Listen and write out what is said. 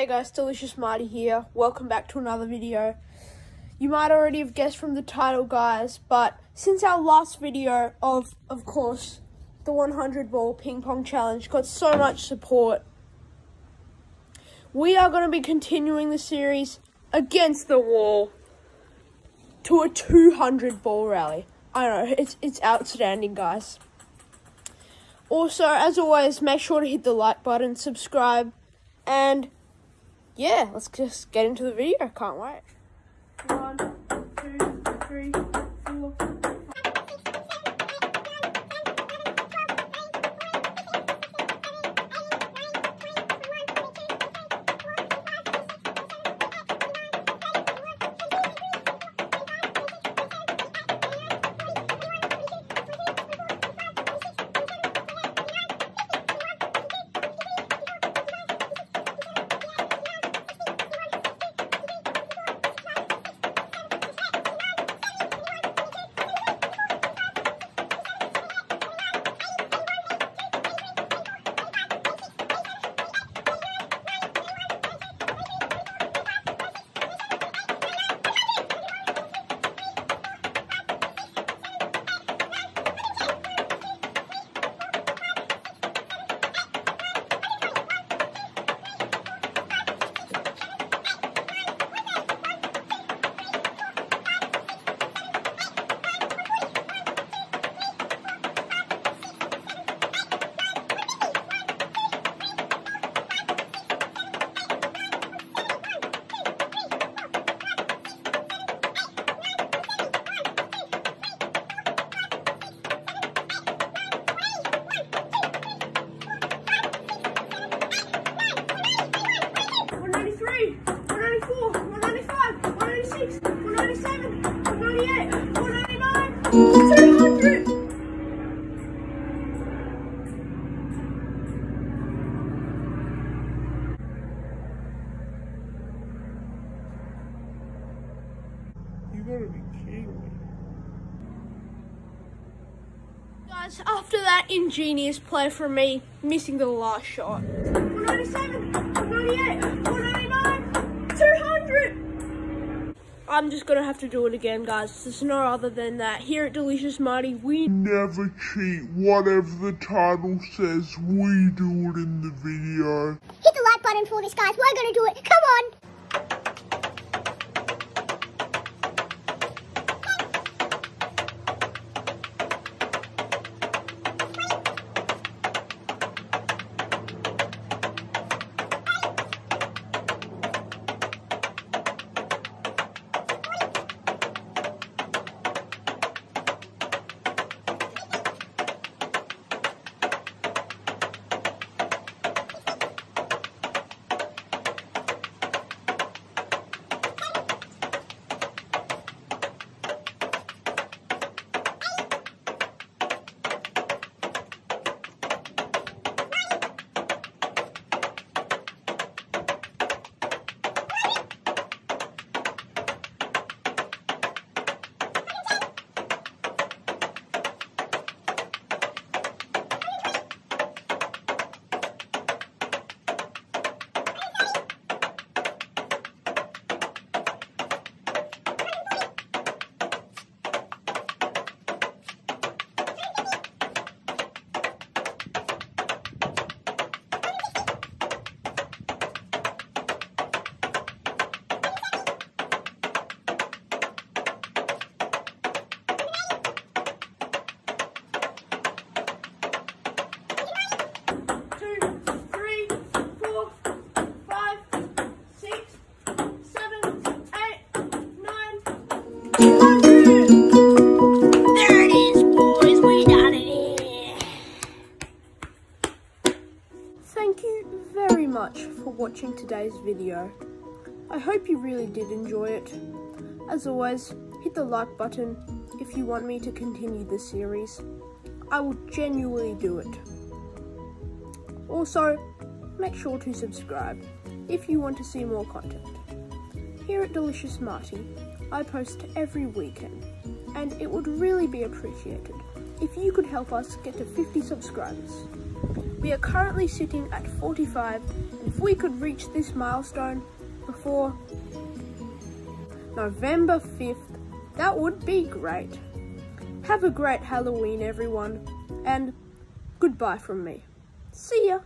Hey guys, Delicious Marty here. Welcome back to another video. You might already have guessed from the title, guys, but since our last video of, of course, the 100 ball ping pong challenge got so much support, we are going to be continuing the series against the wall to a 200 ball rally. I know, it's, it's outstanding, guys. Also, as always, make sure to hit the like button, subscribe, and yeah, let's just get into the video. Can't wait. 194, 195, 196, 197, 198, 199, 200. You better be kidding me. Guys, after that ingenious play from me, missing the last shot. 197, 198, 199. 200! I'm just gonna have to do it again, guys. There's no other than that. Here at Delicious Marty, we Never cheat. Whatever the title says, we do it in the video. Hit the like button for this, guys. We're going to do it. Come on. Much for watching today's video. I hope you really did enjoy it. As always, hit the like button if you want me to continue this series. I will genuinely do it. Also, make sure to subscribe if you want to see more content. Here at Delicious Marty, I post every weekend, and it would really be appreciated if you could help us get to 50 subscribers. We are currently sitting at 45, and if we could reach this milestone before November 5th, that would be great. Have a great Halloween, everyone, and goodbye from me. See ya!